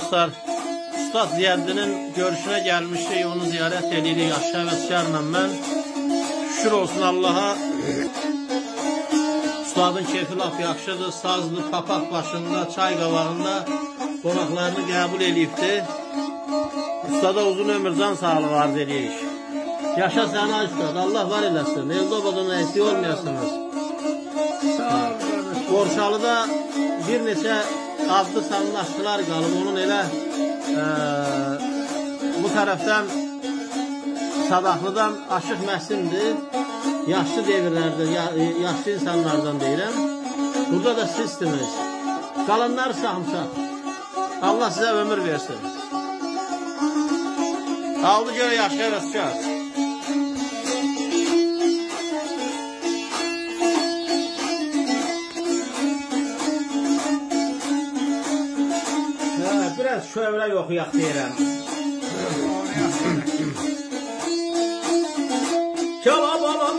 dostlar, Ustad Ziyəddinin görüşünə gəlmişdik, onu ziyarət edirik aşağı həvəskarla mən. Şükür olsun Allaha. Ustadın keyfi laf yaxşıdır, sazlı, papaq başında, çay qavağında qonaqlarını qəbul edibdi. Ustada uzun ömür, can sağlığı arz edirik. Yaşa səni ustad, Allah var eləsin. Eldobadan əksik olmayasınız. Borçalıda bir neçə adlı sanlaşdılar qalıb. Onun elə ə, bu tərəfdən Sadaqlıdan Aşıq Məsimdir. Yaşlı devirlərdə, ya, yaşlı insanlardan deyirəm. Burada da sizsiniz. Qalanlar sağımsaq. Allah sizə ömür versin. Aldı göy yaşa rəskar. şu evre oxuyaq deyirəm. Kala balam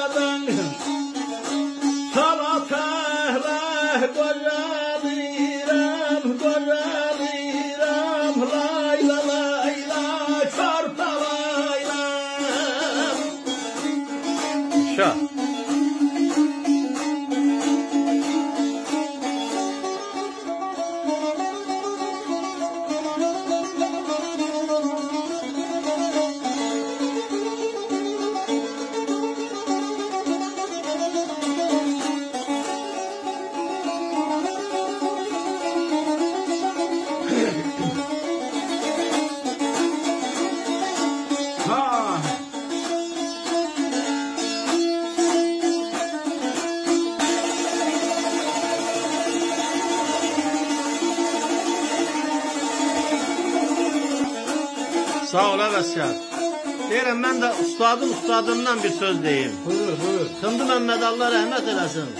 Sağ ol Əvəzkar. Deyirəm, mən də ustadın ustadından bir söz deyim. Buyur, buyur. Xındı Məmməd Allah rəhmət eləsin.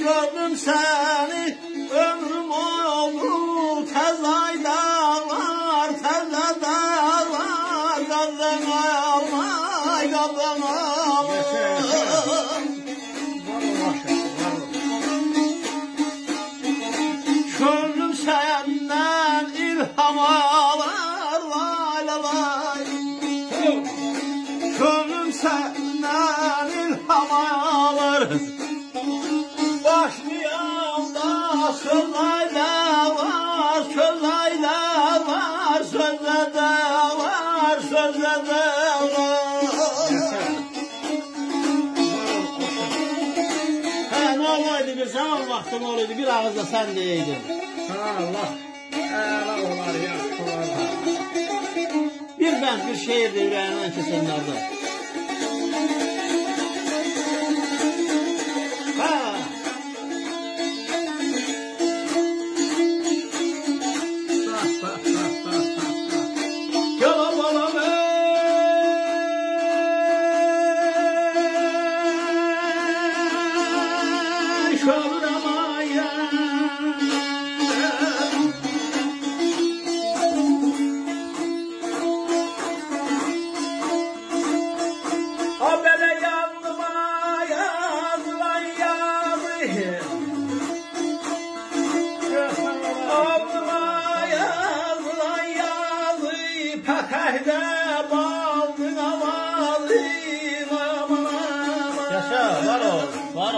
Gördüm seni. Ömrüm oldu tez ayda var tez ayda var Yardım ağlar yardım Gördüm senden ilham ağlar lay lay Gördüm senden ilham ağlar olaydı bir zaman vaxtın olaydı, bir ağızda sən deyirdin. Sağ Allah. Əla olar, yaxşı olar. Bir bənd, bir şeir de ürəyindən keçənlərdə. Yaşa, var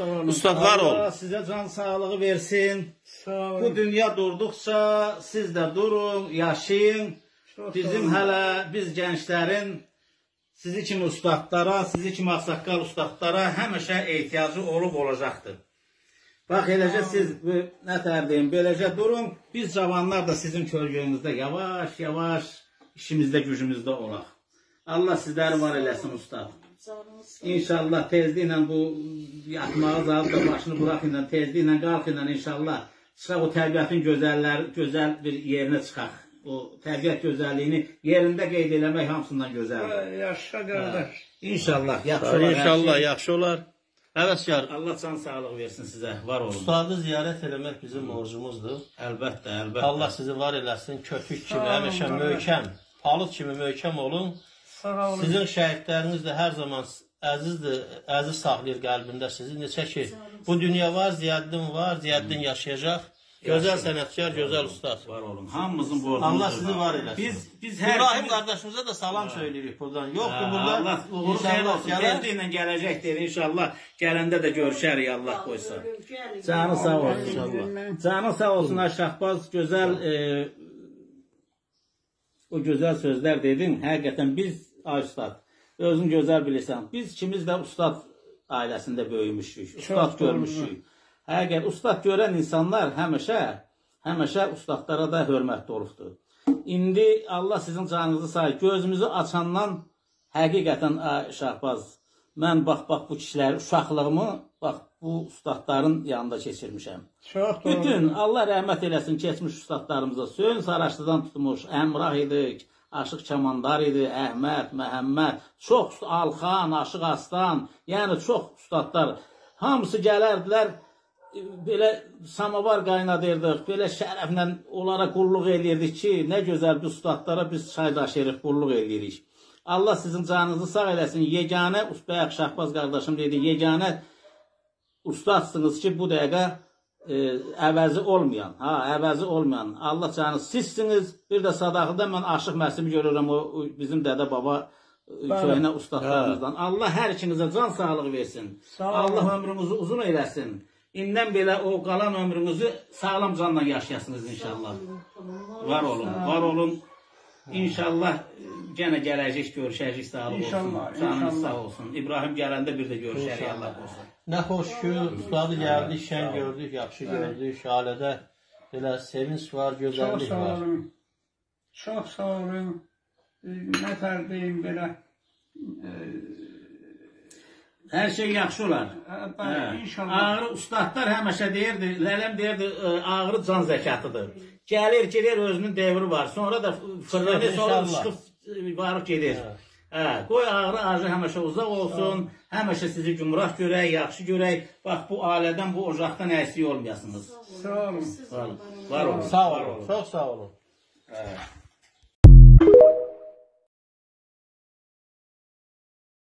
Ol. Allah sizə can sağlığı versin. Sağ olun. Bu dünya durduqca siz də durun, yaşayın. Çox Bizim hələ biz gənclərin sizi kimi ustadlara, sizi kimi ağsaqqal ustadlara həmişə ehtiyacı olub olacaqdır. Bax eləcə siz bu, nə tər deyim, beləcə durun. Biz cavanlar da sizin kölgənizdə yavaş-yavaş işimizdə, gücümüzdə olaq. Allah sizləri var eləsin ustad. İnşallah tezliklə bu yatmağı zalıb da başını buraxın, tezliklə qalxın inşallah. Çıxaq o təbiətin gözəlləri, gözəl bir yerinə çıxaq. O təbiət gözəlliyini yerində qeyd eləmək hamısından gözəldir. Yaşa qardaş. İnşallah yaxşı olar. İnşallah yaxşı olar. Həvəskar. Allah can sağlıq versin sizə. Var olun. Ustadı ziyarət eləmək bizim borcumuzdur. Əlbəttə, əlbəttə. Allah sizi var eləsin, köpük kimi, həmişə möhkəm, palıd kimi möhkəm olun. Sağ olun. Sizin şəhidləriniz də hər zaman əzizdir, əziz saxlayır qəlbində sizi. Neçə ki, bu dünya var, Ziyaddin var, Ziyaddin yaşayacaq. Gözəl sənətkar, gözəl ustad. Var olun. Hamımızın borcumuzdur. Allah sizi var eləsin. Biz biz hər İbrahim kimi- qardaşımıza da salam söyləyirik buradan. Yoxdur burada. Allah uğurlu xeyir İnşallah olsun. Tezliklə gələcəkdir inşallah. Gələndə də görüşərik Allah qoysa. Canı sağ olsun inşallah. Canı sağ olsun Şahbaz gözəl e, o gözəl sözlər dedin. Həqiqətən biz ay ustad özün gözəl bilirsən. Biz ikimiz də ustad ailəsində böyümüşük. Ustad doğru. görmüşük. Həqiqət ustad görən insanlar həmişə həmişə ustadlara da hörmətli olubdur. İndi Allah sizin canınızı say. Gözümüzü açandan həqiqətən ay Şahbaz mən bax bax bu kişiləri uşaqlığımı bax bu ustadların yanında keçirmişəm. Çox doğru. Bütün Allah rəhmət eləsin keçmiş ustadlarımıza. Söyün Saraçlıdan tutmuş, Əmrah idi, Aşıq Kamandar idi, Əhməd, Məhəmməd, çox Alxan, Aşıq Aslan, yəni çox ustadlar. Hamısı gələrdilər e, belə samavar qaynadırdıq, belə şərəflə onlara qulluq eləyirdik ki, nə gözəl bu ustadlara biz çay daşıyırıq, qulluq eləyirik. Allah sizin canınızı sağ eləsin. Yeganə Usbəyək Şahbaz qardaşım dedi, yeganə ustadsınız ki, bu dəqiqə e, əvəzi olmayan, ha, əvəzi olmayan. Allah canı sizsiniz. Bir də sadaqada mən Aşıq Məsimi görürəm o, o bizim dədə baba e, köhnə ustadlarımızdan. Allah hər ikinizə can sağlığı versin. Sağ. Allah ömrünüzü uzun eləsin. İndən belə o qalan ömrünüzü sağlam canla yaşayasınız inşallah. Var olun, var olun. İnşallah e, yenə gələcək görüşəcək sağ olsun. İnşallah, Canınız inşallah. sağ olsun. İbrahim gələndə bir də görüşərik Allah olsun. Nə xoş ki, ustadı gəldik, şən gördük, yaxşı gördük, şalədə belə sevinç var, Çox gözəllik sağ var. olun. Çox sağ olun. E, Nə tər deyim belə. e, Hər şey yaxşı olar. Hə, Hə. İnşallah. Ağrı ustadlar həmişə deyirdi, lələm deyirdi, ə, ağrı can zəkatıdır. Gəlir, gedir özünün devri var. Sonra da fırlanır, sonra çıxıb varıb gedir. Hə, qoy ağrı acı həmişə uzaq olsun. Həmişə sizi gümrah görək, yaxşı görək. Bax bu ailədən, bu ocaqdan əksik olmayasınız. Sağ olun. Var olun. Var olun. Sağ olun. Çox sağ olun. Hə.